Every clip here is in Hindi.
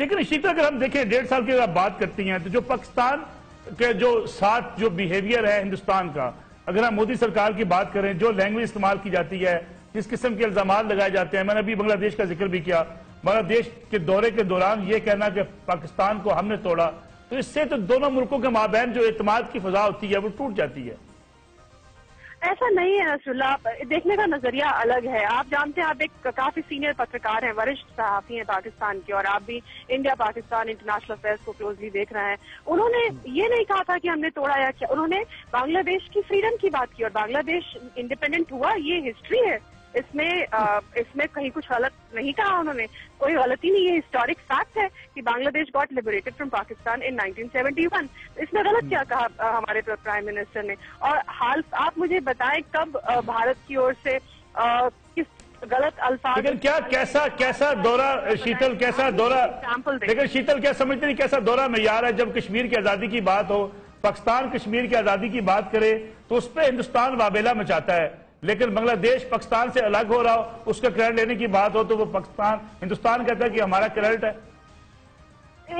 लेकिन इसी तरह अगर हम देखें, डेढ़ साल की अगर आप बात करती हैं तो जो पाकिस्तान के जो साथ, जो बिहेवियर है हिंदुस्तान का, अगर हम मोदी सरकार की बात करें, जो लैंग्वेज इस्तेमाल की जाती है, जिस किस्म के इल्ज़ाम लगाए जाते हैं, मैंने अभी बांग्लादेश का ज़िक्र भी किया, बांग्लादेश के दौरे के दौरान ये कहना कि पाकिस्तान को हमने तोड़ा तो इससे तो दोनों मुल्कों के माबैन जो एतमाद की फजा होती है, वो टूट जाती है। ऐसा नहीं है नसरुल्ला देखने का नज़रिया अलग है। आप जानते हैं, आप एक काफ़ी सीनियर पत्रकार हैं, वरिष्ठ सहाफी हैं पाकिस्तान के, और आप भी इंडिया पाकिस्तान इंटरनेशनल अफेयर्स को क्लोजली देख रहे हैं। उन्होंने ये नहीं कहा था कि हमने तोड़ा या क्या। उन्होंने बांग्लादेश की फ्रीडम की बात की, और बांग्लादेश इंडिपेंडेंट हुआ, ये हिस्ट्री है। इसमें आ, इसमें कहीं कुछ गलत नहीं कहा उन्होंने। कोई गलती नहीं है हिस्टोरिक फैक्ट है कि Bangladesh got liberated from Pakistan in 1971 इसमें गलत क्या कहा आ, हमारे प्राइम मिनिस्टर ने? और हाल आप मुझे बताएँ कब आ, भारत की ओर से आ, किस गलत अल्फाज लेकिन क्या कैसा कैसा दौरा शीतल कैसा दौरा? लेकिन शीतल क्या समझते नहीं कैसा दौरा? मैार है जब कश्मीर की आज़ादी की बात हो पाकिस्तान कश्मीर की आज़ादी की बात करे तो उस पर हिंदुस्तान वाबेला मचाता है। लेकिन बांग्लादेश पाकिस्तान से अलग हो रहा हो उसका क्रेडिट लेने की बात हो तो वो पाकिस्तान हिंदुस्तान कहता है कि हमारा क्रेडिट है।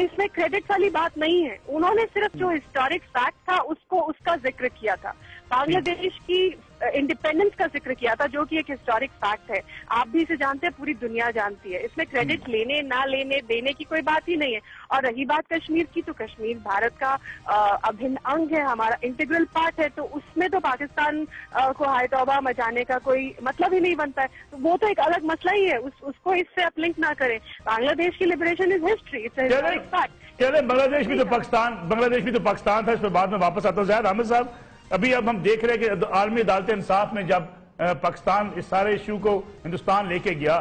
इसमें क्रेडिट वाली बात नहीं है। उन्होंने सिर्फ़ जो हिस्टोरिक फैक्ट था उसको उसका ज़िक्र किया था। बांग्लादेश की इंडिपेंडेंस का ज़िक्र किया था जो कि एक हिस्टोरिक फैक्ट है। आप भी इसे जानते हैं पूरी दुनिया जानती है। इसमें क्रेडिट हम्म। लेने ना लेने देने की कोई बात ही नहीं है। और रही बात कश्मीर की तो कश्मीर भारत का अभिन्न अंग है हमारा इंटीग्रल पार्ट है तो उसमें तो पाकिस्तान को हाय तौबा मचाने का कोई मतलब ही नहीं बनता है। तो वो तो एक अलग मसला ही है उस, उसको इससे अपलिंक ना करें। बांग्लादेश की liberation is history it's Bangladesh भी तो पाकिस्तान बांग्लादेश भी तो पाकिस्तान था इस पर बाद में वापस आता हूँ। जैद अहमद साहब अभी अब हम देख रहे हैं कि आलमी अदालत इंसाफ में जब पाकिस्तान इस सारे इशू को हिंदुस्तान लेके गया।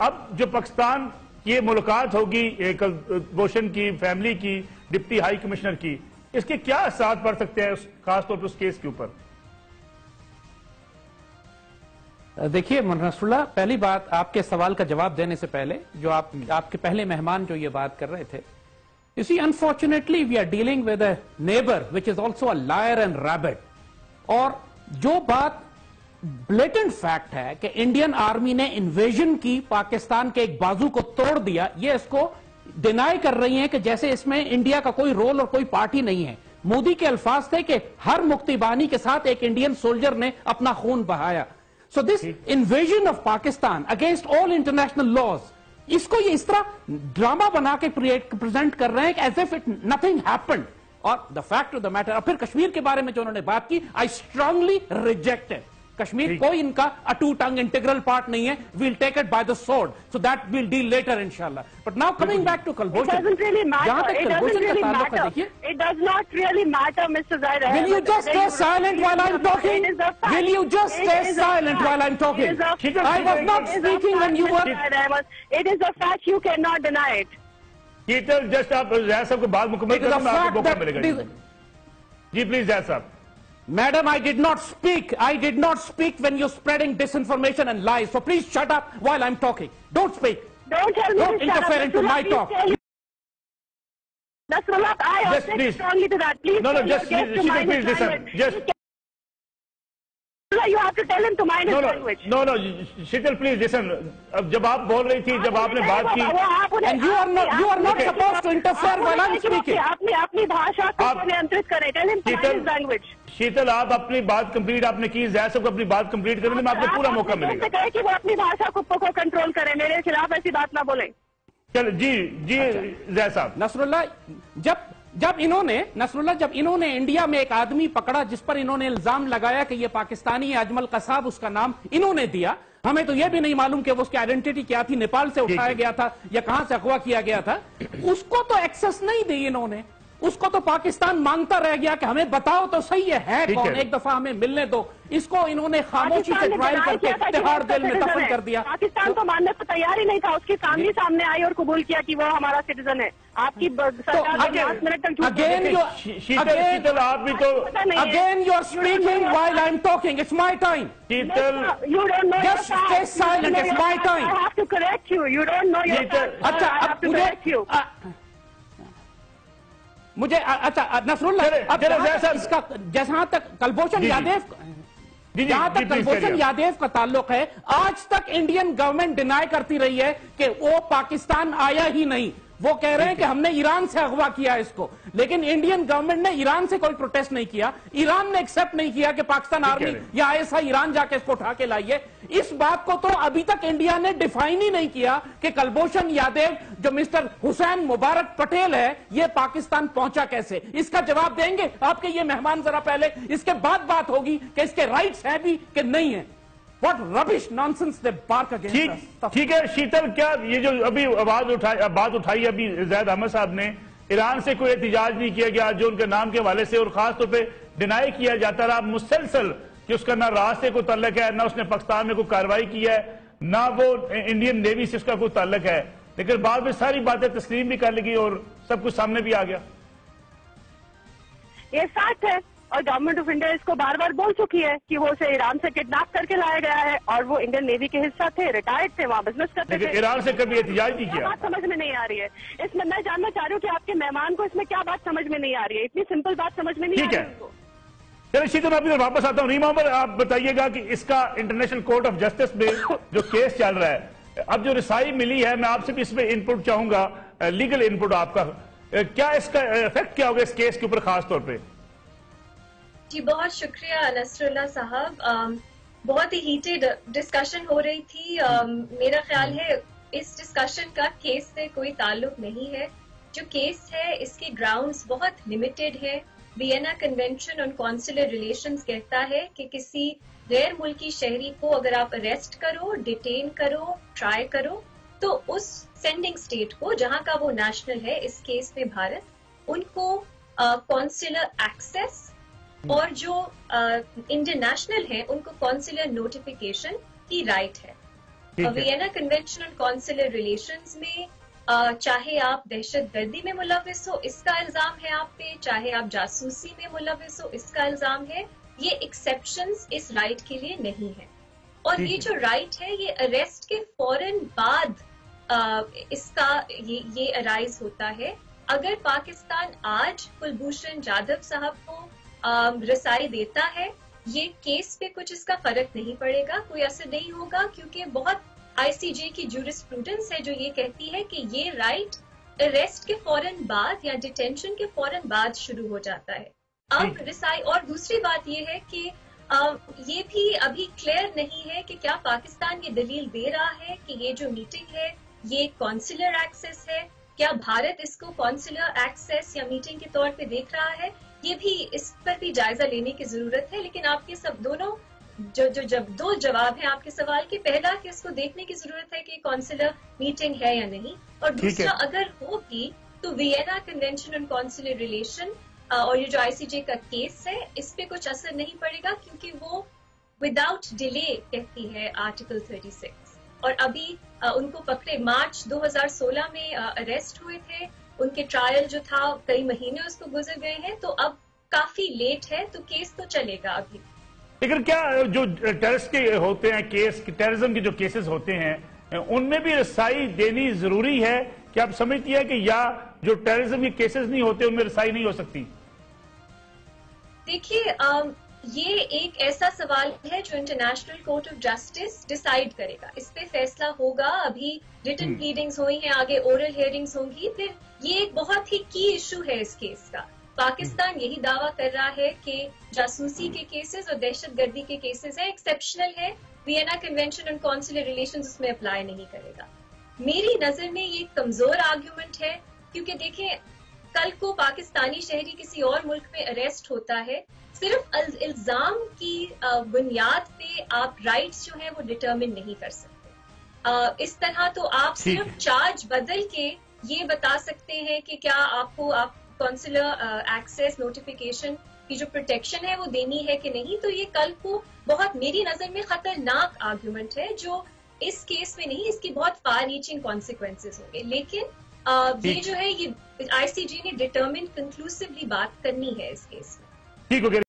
अब जो पाकिस्तान की मुलाकात होगी रोशन की फैमिली की डिप्टी हाई कमिश्नर की इसके क्या असर पड़ सकते हैं खासतौर पर उस केस के ऊपर? देखिए नसरुल्ला पहली बात आपके सवाल का जवाब देने से पहले जो आप आपके पहले मेहमान जो ये बात कर रहे थे see, unfortunately, we are dealing with a neighbor which is also a liar and rabbit. और जो बात ब्लेटेंट फैक्ट है कि इंडियन आर्मी ने इन्वेजन की पाकिस्तान के एक बाजू को तोड़ दिया ये इसको डिनाई कर रही हैं कि जैसे इसमें इंडिया का कोई रोल और कोई पार्टी नहीं है। मोदी के अल्फाज थे कि हर मुक्तिबानी के साथ एक इंडियन सोल्जर ने अपना खून बहाया। So this invasion of Pakistan against all international laws इसको ये इस तरह ड्रामा बना के प्रेजेंट कर रहे हैं as if it nothing happened और the fact of the matter और फिर कश्मीर के बारे में जो उन्होंने बात की आई स्ट्रांगली रिजेक्टेड कश्मीर कोई इनका अटू टंग इंटीग्रल पार्ट नहीं है. We'll take it by the sword so that will deal later इंशाल्लाह but now coming back to Kalbhushan जहाँ तक कलभूषण का ताल्लुक है देखिए। It does not really matter mister Zahir will you just stay silent while I am talking will you just stay silent while I am talking I was not speaking when you were it is a fact you can not deny it कीर्तन जस्ट आप जय साहब को बात मुकम्मल करें आपको मौका मिलेगा जी प्लीज जय साहब Madam, I did not speak. I did not speak when you're spreading disinformation and lies. So please shut up while I'm talking. Don't speak. Don't tell me Don't to interfere shut into up. my talk. Nasrullah, I yes, object please. strongly to that. Please no, no, tell just, your guest to mind please his listen. language. Just, You have to tell him to mind no, his no, language. no, no, Sheetal please listen अब जब आप बोल रही थी जब आपने बात की and you are not you are not supposed to interfere while I'm speaking. अपनी अपनी भाषा को नियंत्रित करें। Tell him to mind his language Sheetal आप अपनी बात कंप्लीट आपने की जय सबको अपनी बात कंप्लीट करने में आपको पूरा मौका मिलेगा। कहे कि वो अपनी भाषा को को कंट्रोल करें मेरे खिलाफ ऐसी बात ना बोले। चल जी जी जय साहब। नसरुल्ला जब जब इन्होंने नसरुल्ला जब इन्होंने इंडिया में एक आदमी पकड़ा जिस पर इन्होंने इल्ज़ाम लगाया कि ये पाकिस्तानी है अजमल कसाब उसका नाम इन्होंने दिया हमें तो यह भी नहीं मालूम कि वो उसकी आइडेंटिटी क्या थी नेपाल से उठाया गया था या कहाँ से अगवा किया गया था। उसको तो एक्सेस नहीं दी इन्होंने। उसको तो पाकिस्तान माँगता रह गया कि हमें बताओ तो सही है, है कौन? एक दफ़ा हमें मिलने दो। इसको इन्होंने खामोशी से ट्रायल करके तिहाड़ जेल में दफन कर दिया। पाकिस्तान तो मानने को तैयार ही नहीं था। उसकी फैमिली सामने आई और कबूल किया कि वो हमारा सिटीजन है। आपकी अगेन अगेन आप भी तो again you are speaking while I am talking it's my time Sheetal you don't know just stay silent it's my time I have to correct you you don't know your अच्छा अब मुझे मुझे अच्छा नसरुल्ला जहाँ तक कलभूषण यादव जहाँ तक कलभूषण यादव का ताल्लुक है आज तक इंडियन गवर्नमेंट डिनाई करती रही है कि वो पाकिस्तान आया ही नहीं। वो कह रहे हैं कि हमने ईरान से अगवा किया इसको लेकिन इंडियन गवर्नमेंट ने ईरान से कोई प्रोटेस्ट नहीं किया। ईरान ने एक्सेप्ट नहीं किया कि पाकिस्तान आर्मी या आईएसआई ईरान जाके इसको उठा के है। इस बात को तो अभी तक इंडिया ने डिफाइन ही नहीं किया कि कलभूषण यादव जो मिस्टर हुसैन मुबारक पटेल है ये पाकिस्तान पहुँचा कैसे? इसका जवाब देंगे आपके ये मेहमान जरा पहले। इसके बाद बात होगी कि इसके राइट्स हैं भी कि नहीं है। What rubbish nonsense they bark against ठीक है शीतल क्या ये जो अभी आवाज़ उठाई बात उठाई अभी जैद अहमद साहब ने ईरान से कोई एहतजाज नहीं किया गया जो उनके नाम के हवाले से और खासतौर पर डिनाई किया जाता रहा मुसलसल कि उसका ना राज से कोई तल्लक है ना उसने पाकिस्तान में कोई कार्रवाई की है ना वो इंडियन नेवी से उसका कोई ताल्लुक है। लेकिन बाद में सारी बातें तस्लीम भी कर ली और सब कुछ सामने भी आ गया। ये फैक्ट है और गवर्नमेंट ऑफ़ इंडिया इसको बार बार बोल चुकी है कि वो उसे ईरान से किडनैप करके लाया गया है और वो इंडियन नेवी के हिस्सा थे रिटायर्ड थे वहाँ बिज़नेस करते थे। ईरान से कभी एहतजाज नहीं किया बात समझ में नहीं आ रही है? इसमें मैं जानना चाह रही हूँ कि आपके मेहमान को इसमें क्या बात समझ में नहीं आ रही है? इतनी सिंपल बात समझ में नहीं आ रही है। चलिए शीतल मैं आपकी तरफ़ वापस आता हूँ। रीमा पर आप बताइएगा कि इसका इंटरनेशनल कोर्ट ऑफ़ जस्टिस में जो केस चल रहा है अब जो रिसाई मिली है मैं आपसे भी इसमें इनपुट चाहूँगा लीगल इनपुट आपका। क्या इसका इफ़ेक्ट क्या होगा इस केस के ऊपर खास तौर पे? जी बहुत शुक्रिया नसरुल्ला साहब। बहुत ही हीटेड डिस्कशन हो रही थी। अम, मेरा ख्याल है इस डिस्कशन का केस से कोई ताल्लुक नहीं है। जो केस है इसके ग्राउंड्स बहुत लिमिटेड है। Vienna convention on consular relation कहता है कि किसी गैर मुल्की शहरी को अगर आप अरेस्ट करो डिटेन करो ट्राई करो तो उस सेंडिंग स्टेट को जहाँ का वो नेशनल है इस केस में भारत उनको कॉन्सुलर एक्सेस और जो इंडियन नेशनल है उनको कॉन्सुलर नोटिफिकेशन की राइट है। ठीक है। Vienna convention on consular relations में चाहे आप दहशत गर्दी में मुलविस हो इसका इल्ज़ाम है आप पे चाहे आप जासूसी में मुलविस हो इसका इल्ज़ाम है ये एक्सेप्शन इस राइट के लिए नहीं है। और ये जो राइट है ये अरेस्ट के फ़ौरन बाद इसका ये ये अराइज होता है। अगर पाकिस्तान आज कुलभूषण जाधव साहब को रसाई देता है ये केस पे कुछ इसका फ़र्क नहीं पड़ेगा कोई असर नहीं होगा क्योंकि बहुत आईसीजे की जूरिस्प्रूडेंस है जो ये कहती है कि ये राइट अरेस्ट के फ़ौरन बाद या डिटेंशन के फ़ौरन बाद शुरू हो जाता है। अब रिसाई और दूसरी बात ये है कि ये भी अभी क्लियर नहीं है कि क्या पाकिस्तान ये दलील दे रहा है कि ये जो मीटिंग है ये कॉन्सुलर एक्सेस है। क्या भारत इसको कॉन्सुलर एक्सेस या मीटिंग के तौर पे देख रहा है? ये भी इस पर भी जायजा लेने की ज़रूरत है लेकिन आपके सब दोनों जो जो जब दो जवाब है आपके सवाल के पहला कि इसको देखने की ज़रूरत है कि कॉन्सुलर मीटिंग है या नहीं और दूसरा अगर होगी तो Vienna convention on consular relation और ये जो आईसीजे का केस है इस पे कुछ असर नहीं पड़ेगा क्योंकि वो विदाउट डिले कहती है आर्टिकल 36 और अभी अ, उनको पकड़े मार्च 2016 में अरेस्ट हुए थे। उनके ट्रायल जो था कई महीने उसको गुजर गए हैं तो अब काफ़ी लेट है तो केस तो चलेगा अभी। लेकिन क्या जो टेररिस्ट के होते हैं केस टेररिज्म के जो केसेस होते हैं उनमें भी रसाई देनी ज़रूरी है? कि आप समझती है कि या जो टेररिज्म के केसेस नहीं होते उनमें रसाई नहीं हो सकती? देखिए ये एक ऐसा सवाल है जो International Court of Justice decide करेगा। इस पे फैसला होगा। अभी रिटर्न प्लीडिंग्स हुई हैं आगे ओरल हियरिंग्स होंगी। फिर ये एक बहुत ही की इशू है इस केस का। पाकिस्तान यही दावा कर रहा है कि जासूसी के केसेस और दहशत गर्दी के केसेस है एक्सेप्शनल है। Vienna convention on consular relations उसमें अप्लाई नहीं करेगा। मेरी नज़र में ये कमज़ोर आर्ग्यूमेंट है क्योंकि देखें कल को पाकिस्तानी शहरी किसी और मुल्क में अरेस्ट होता है। सिर्फ़ इल्ज़ाम की बुनियाद पे आप राइट्स जो है वो डिटरमिन नहीं कर सकते। इस तरह तो आप सिर्फ़ चार्ज बदल के ये बता सकते हैं कि क्या आपको आप कॉन्सुलर एक्सेस नोटिफिकेशन की जो प्रोटेक्शन है वो देनी है कि नहीं तो ये कल को बहुत मेरी नज़र में खतरनाक आर्ग्यूमेंट है जो इस केस में नहीं इसके बहुत फार रीचिंग कॉन्सिक्वेंसेज होंगे। लेकिन आ, ये जो है ये आईसीजी ने डिटर्मिन कंक्लूसिवली बात करनी है इस केस में। ठीक हो गया